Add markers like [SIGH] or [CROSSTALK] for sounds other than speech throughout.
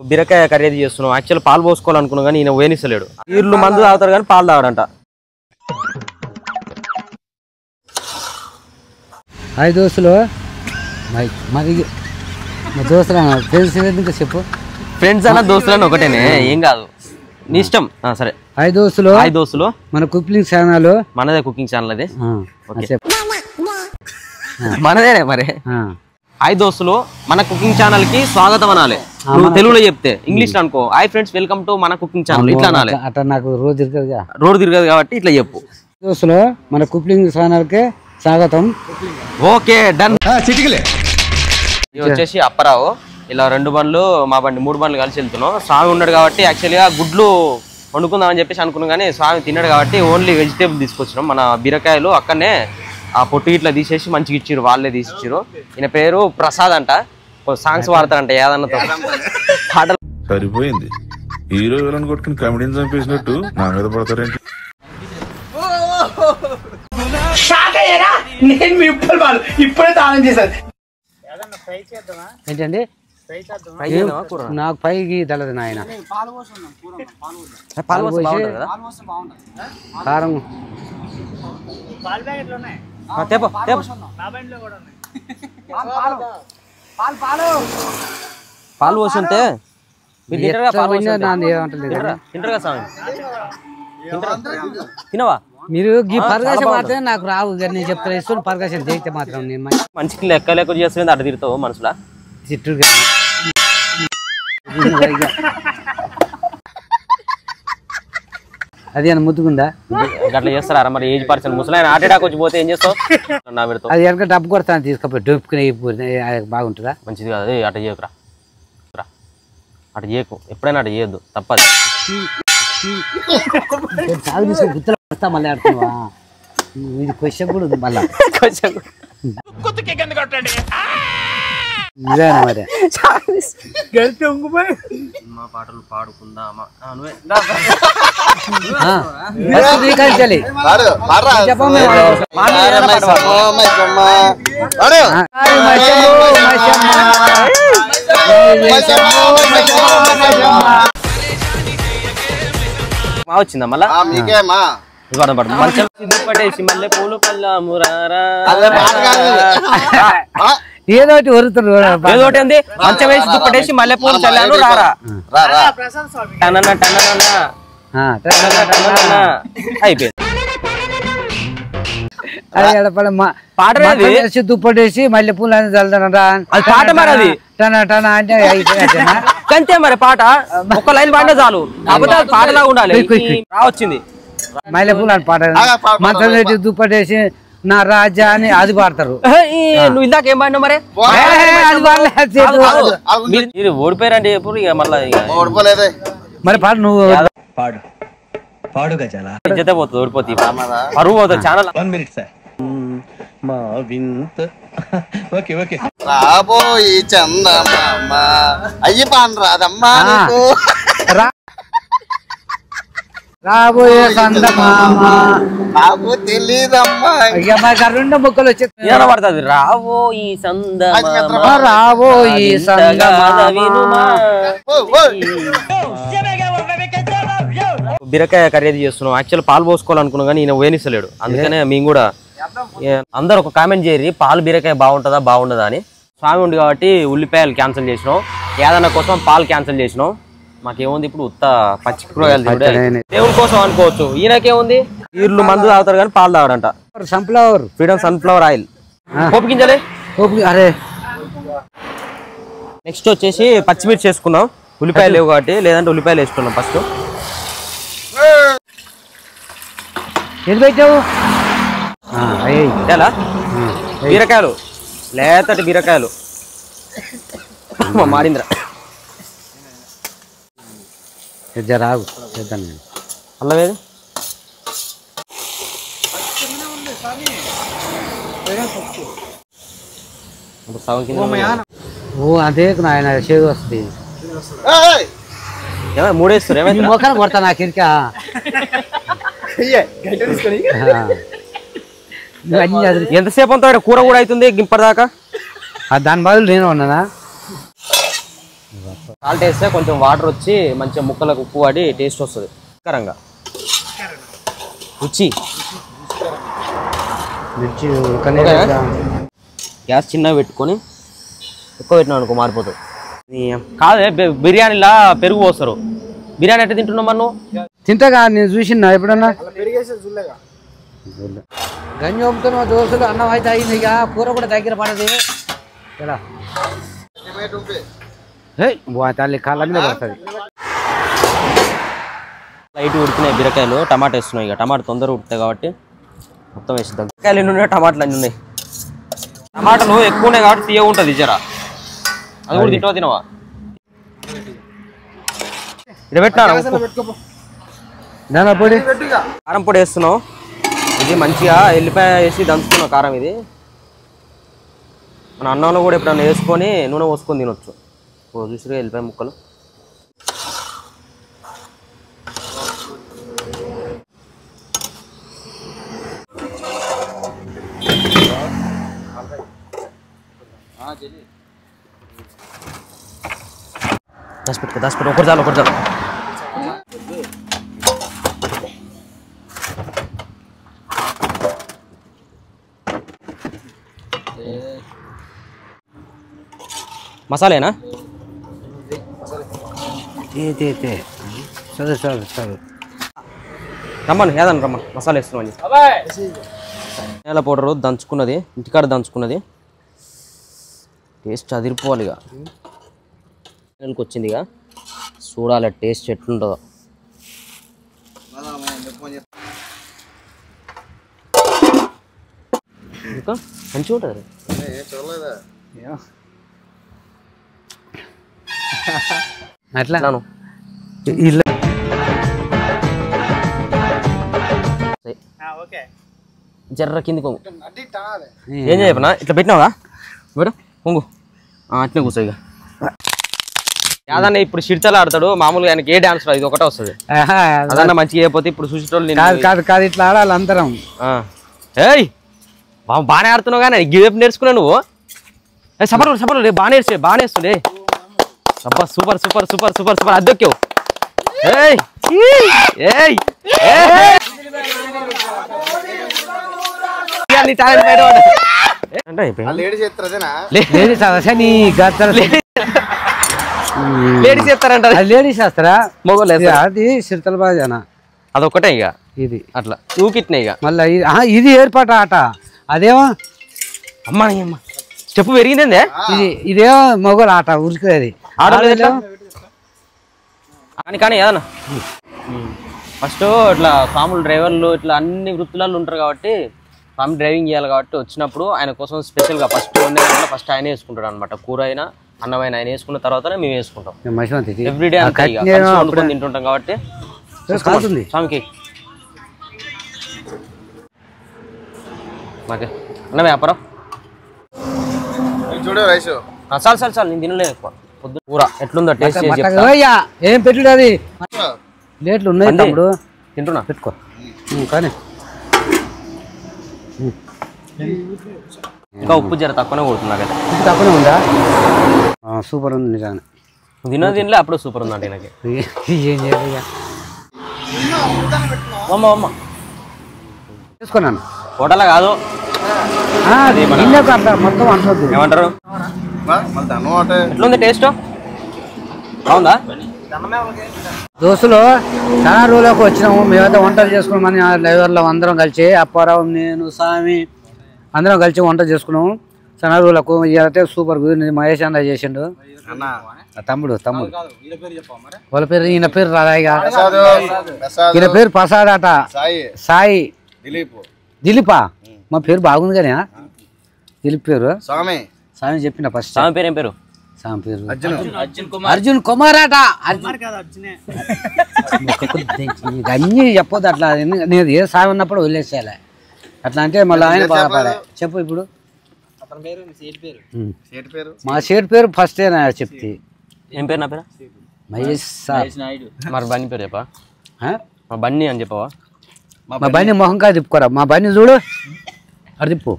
బీరకాయ కర్రీ చేస్తున్నాం యాక్చువల్ పాలు పోసుకోవాలనుకున్నాం కానీ ఈయన వేనిస్తలేడు. వీళ్ళు మందు తాగుతారు కానీ పాలు తాగడంట. హాయ్ దోస్తులు. మరి మా దోస్తులు ఫ్రెండ్స్ ఇంకా చెప్పు. ఫ్రెండ్స్ అన్న దోస్తులని ఒకటేనే ఏం కాదు. నీ ఇష్టం. సరే. హాయ్ దోస్తులు. హాయ్ దోస్తులు. మన కుకింగ్ ఛానల్. మనదే కుకింగ్ ఛానల్ అది. [LAUGHS] మనదేనే మరి. హాయ్ దోస్తులు మన కుకింగ్ ఛానల్కి స్వాగతం అనాలి. నువ్వు తెలుగులో చెప్తే ఇంగ్లీష్లో అనుకో. హాయ్ ఫ్రెండ్స్ వెల్కమ్ టు మన కుకింగ్ ఛానల్. ఇట్లా అనాలి. అట్లా నాకు రోజు తిరగదుగా రోడ్ తిరగదు కాబట్టి ఇట్లా చెప్పు. దోస్తులు మన కుకింగ్ ఛానల్కి స్వాగతం. Okay done. ఇది వచ్చేసి అప్పరావు. ఇలా రెండు బండ్లు మా బండి మూడు బండ్లు కలిసి వెళ్తున్నాం. స్వామి ఉన్నాడు కాబట్టి యాక్చువల్గా గుడ్లు వండుకుందామని చెప్పేసి అనుకున్నాం కానీ స్వామి తిన్నాడు కాబట్టి ఓన్లీ వెజిటేబుల్ తీసుకొచ్చినాం. మన బీరకాయలు అక్కడనే ఆ పొట్టు ఇట్లా తీసేసి మంచిగా ఇచ్చిర్రు వాళ్ళే తీసి ఇచ్చిర్రు ఈయన పేరు ప్రసాద్ అంట. సాంగ్స్ పాడతారంట ఏదన్నతో పాటలు సరిపోయింది. హీరో విలన్ కొట్టుకుని కమెడీని చంపేసినట్టు నా మీద పడతారేంటి? ఏంటండి ఫ్రై చేద్దామా? కూర? నాకు పైకి తెలదు నాయన. కారం పాలు పోసి ఉంటే మీరు తింటారుగా ఎట్లా పాలు పోసి పోయినా ఉంటే? నాది ఏమంటలేదు తింటారా? తింటారుగా స్వామి? తింటారా? తినవా? మీరు ఈ పరగాశం మాత్రమే నాకు రావు నేను చెప్తాను ఇష్టం పరగాశం చేస్తే మాత్రం నేను మంచి మంచికి లెక్క లెక్క చేస్తుంది అటు తిరుగుతావు మనసులో? చిట్టుగా అది అని ముద్దుకుందా అట్లా చేస్తారా? మరి ఏజ్ పర్సన్ ముసలాయన హార్ట్ అటాక్ వచ్చి పోతే ఏం చేస్తావు? నా పెడతావు అది వెనక డబ్బు కొడతాను తీసుకపోయి డొప్పుకుని బాగుంటుందా? మంచిది కాదు. అట్ట చేయకురా. రా. అట్ట చేయకు. ఎప్పుడైనా అట్ట చేయొద్దు. తప్పదు. సాగు తీసుకొని గుర్తులు పడతా మళ్ళీ ఆడుతున్నావా? ఇది క్వశ్చన్ కూడా ఉంది మళ్ళా. [LAUGHS] కొంచెం ఇదేనా మరి? మా పాటలు పాడుకుందామా? ఆ, నువ్వే. ఆ, ఫస్ట్ నీ కలిసి చెప్పమ్మ మా వచ్చిందా మళ్ళా? మీకేమా ఇది పడదు పడదు మంచం సిద్ధు పట్టేసి మళ్ళీ పూలు పల్లమురారా ఏదో ఒకటి వరుతున్నారు ఏదో ఒకటి ఉంది. మంచం వేసి దుప్పటేసి మల్లె పూలు చల్లాను రారా. రా రా. టనన అయిపోయింది. పాట వేసి దుప్పటేసి మళ్ళీ పూలు అని చల్లుతానరా అది పాట మరి అది. టన టన అంటే అంతే మరి పాట? ఒక్క లైన్ పాడినా చాలు. కాకపోతే పాటలా ఉండాలి. కుయ్ కుయ్ కుయ్. రా వచ్చింది మల్లె పూలు అని పాట మంచం వేసి దుప్పటేసి నా రాజా అని అది పాడతారు నువ్వు ఇందాక ఏం పాడినావు మరి. మీరు ఓడిపోయారంటే ఎప్పుడు ఇక మళ్ళీ ఓడిపోలేదే. మరి పాడు నువ్వు పాడు. పాడు గజాల పోతుంది ఓడిపోతే పరువు పోతుంది ఛానల్ వన్ మినిట్ సార్ మా వింత. Okay okay. రాబోయి చందమామ. అయ్యి పాన్ రాదమ్మా ఆ. నీకు. రా- రాబోయే సందమామ నాకు తెలీదమ్మా. ఇక మరి రెండు ముక్కలు వచ్చి పడుతుంది రావో ఈ సందమామ ఓ, ఓ. బీరకాయ కర్రీ చేస్తున్నాం. యాక్చువల్ పాలు పోసుకోవాలనుకున్నాం కానీ ఈయన వేనిస్తలేడు అందుకనే మేము కూడా అందరు ఒక కామెంట్ చేయరి పాలు బీరకాయ బాగుంటుందా బాగుండదా అని. స్వామి ఉంది కాబట్టి ఉల్లిపాయలు క్యాన్సిల్ చేసినాం. ఏదన్నా కోసం పాలు క్యాన్సిల్ చేసినాం. మాకేముంది ఇప్పుడు ఉత్త పచ్చి కూరగాయలు కోసం అనుకోవచ్చు. ఈయనకేముంది? వీళ్ళు మందు తాగుతారు కానీ పాలు తాగడంట. సన్ఫ్లవర్. Freedom sunflower oil. పోపు గింజలే? అరే. నెక్స్ట్ వచ్చేసి పచ్చిమిర్చి వేసుకున్నాం ఉల్లిపాయలు లేవు కాబట్టి లేదంటే ఉల్లిపాయలు వేసుకున్నాం ఫస్ట్. ఏది పెట్టావు? ఎలా బీరకాయలు. లేతటి బీరకాయలు. [LAUGHS] మా మాడింద్ర జర ఆగు చేద్దాం నేను అల్లం ఏది ఇప్పుడు సగం కింద ఉంది. ఓ అదే నాయన చేదు వస్తుంది ఏయ్, ఏమై మూడేస్తారు నీ ఏమైంది మొక్కలు కొడతా నాకు ఇరికా నువ్వు అన్ని చదివి ఎంతసేపు అంతా ఈడ కూర కూడా అవుతుంది గింపటిదాకా ఆ దాని బదులు నేను ఉన్నానా సాల్ట్ వేస్తే కొంచెం వాటర్ వచ్చి మంచిగా ముక్కలకు ఉప్పు పడి టేస్ట్ వస్తుంది. కరంగా రుచి. ఓకేనా? గ్యాస్ చిన్నగా పెట్టుకొని ఎక్కువ పెట్టినా అనుకో మారిపోతుంది. కాదే బిర్యానీలా పెరుగు పోస్తారు. బిర్యానీ ఎట్లా తింటున్నావు నువ్వు? తింటగా నేను చూసినా ఎప్పుడన్నా? గంజి వంపుతున్న దోశలు అన్నం అయితే అయింది ఇక కూర కూడా దగ్గర పడదు. బా తల్లి కాళ్ళ మీద పడుతుంది. లైట్ ఉడికినాయి బీరకాయలు టమాటా వేస్తున్నాయి ఇక. టమాటా తొందరగా ఉడుకుతాయి కాబట్టి మొత్తం వేసిద్దాం. బీరకాయలు ఎన్ని ఉన్నాయి? టమాటాలు అన్ని ఉన్నాయి? టమాటాలు ఎక్కువ ఉన్నాయి కాబట్టి తీయ ఉంటుంది జరా. అది కూడా తింటావా తినవా? ఇక్కడ పెట్టినా పొడి. కారం పొడి వేస్తున్నావు. ఇది మంచిగా ఎల్లిపాయ వేసి దంచుతున్నావు కారం ఇది. మన అన్నంలో కూడా ఎప్పుడన్నా వేసుకొని నూనె పోసుకొని తినొచ్చు. ఓ చూసిగా ఎల్లిపాయ ముక్కలు దాచిపెట్టుకో దాచిపెట్టు ఒకటి చాలు ఒకటి చాలు మసాలేనా తే తే తే చదువు చదువు చదువు రమ్మను ఏదన్నా రమ్మను. మసాలా వేస్తున్నాం నేల పౌడరు దంచుకున్నది ఇంటికాడ దంచుకున్నది. టేస్ట్ అదిరిపోవాలి ఇక నెలకి వచ్చింది ఇక చూడాలి టేస్ట్ ఎట్లుంటుందో. ఇంకా? మంచిగా ఉంటుంది అట్లా? ఇల్లు జర్ర కింది కొంగు. ఏం. చేయపనా? ఇట్లా పెట్టినావా ఇప్పుడు కొంగు. ఆ, అట్నే కూర్చో ఇక. యాదన్న ఇప్పుడు షిడ్తలు ఆడతాడు. మామూలుగా ఆయనకి ఏ డాన్స్ రాదు. ఇది ఒకటే వస్తుంది. అదన్న మంచిగా అయిపోతే ఇప్పుడు చూసేటోళ్ళు నిన్ను- కాదు కాదు కాదు ఇట్లా ఆడాలి అందరం. ఆ. ఏయ్! బా బాగానే ఆడుతున్నావు కానీ గివేపు నేర్చుకున్నావు నువ్వు? ఏ సపర్ సపర్ రే బాగా నేర్చే బాగా నేర్చుండే అబ్బా super super super super super. అద్దెక్కావు ఏయ్! ఏయ్! లేడీస్ నీ గత్తర లేడీస్ చెప్తారంట లేడీస్ శాస్త్రా మొగోళ్ళు. అది చిరుతల బాజానా? అదొక్కటే ఇక ఇది. అట్లా. ఊకిట్నే ఇక మళ్ళీ ఇది. ఏర్పాటు ఆట. అదేమో అమ్మా అమ్మ చెప్పు పెరిగిందే ఇది ఇదేమో మొగలు ఆట ఉరికేది ఆడలేదు? కానీ కానీ ఏదన్నా? ఫస్ట్ ఇట్లా మామూలు డ్రైవర్లు ఇట్లా అన్ని వృత్తులలో ఉంటారు కాబట్టి స్వామి డ్రైవింగ్ చేయాలి కాబట్టి వచ్చినప్పుడు ఆయన కోసం స్పెషల్గా ఫస్ట్ దాంట్లో ఫస్ట్ ఆయన వేసుకుంటాడు అనమాట కూర అయినా అన్నమైన ఆయన వేసుకున్న తర్వాతనే మేము వేసుకుంటాం. ఎవ్రీడే వండుకొని తింటుంటాం కాబట్టి. స్వామికి. మాకే. అన్న వ్యాపారం? చూడు రైస్. చాలు చాలు చాలు. నేను తినలేదు ఎక్కువ. పొద్దు కూర ఎట్లుందో టేస్ట్ చేసి చెప్తా. ఏం పెట్టుడు అది? ప్లేట్లు ఉన్నాయి. తమ్ముడు. తింటున్నా? పెట్టుకో. ఉమ్, కానీ. ఇంకా ఉప్పు జర తక్కువనే కొడుతుంది నాకైతే. ఇది తక్కువనే ఉందా? ఆ, సూపర్ ఉంది నిజాన్ని తిన్నది తినలే అప్పుడు సూపర్ ఉందండి నాకు ఏం చేయాలి ఇక? అమ్మ అమ్మ. తీసుకున్నాను హోటల్ కాదు. ఆ, మొత్తం ఏమంటారు? ఎట్లుంది టేస్ట్ బాగుందా? దోస్తులు చాలా రోజులకు వచ్చినాము. మేమైతే వంటలు చేసుకున్నామని ఆ డ్రైవర్లో అందరం కలిసి అప్పారావు నేను స్వామి అందరం కలిసి వంట చేసుకున్నాము. చాలా రోజులకు ఇదైతే సూపర్ కుదిరింది మహేష్ అన్న చేసిండు. తమ్ముడు తమ్ముడు. వాళ్ళ పేరు ఈయన పేరు ప్రసాద్ ఈయన పేరు ప్రసాద్ అట. సాయి. సాయి. దిలీప్. దిలీపా? మా పేరు బాగుంది కానీ? దిలీప్ పేరు? స్వామి స్వామి చెప్పిన ఫస్ట్ స్వామి పేరు ఏం పేరు? స్వామి పేరు. అర్జున్. అర్జున్. కుమార్. అట అన్ని చెప్పొద్దు అట్లా. నేను ఏ సాయం ఉన్నప్పుడు వదిలేసేయాలి. అట్లా అంటే మళ్ళీ ఆయన బాధపడే చెప్పు ఇప్పుడు. మా షేట్ పేరు? ఫస్ట్ చెప్తే. ఏం పేరు నా పేరు? మహేష్ సార్ మరి బన్నీ పేరు చెప్పా? మా బన్నీ అని చెప్పవా? మా బండి మొహం కాదు తిప్పుకోరా. మా బండి చూడు. అటు తిప్పు.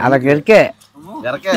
അതൊക്കെ ഇറക്കേ ഇറക്കേ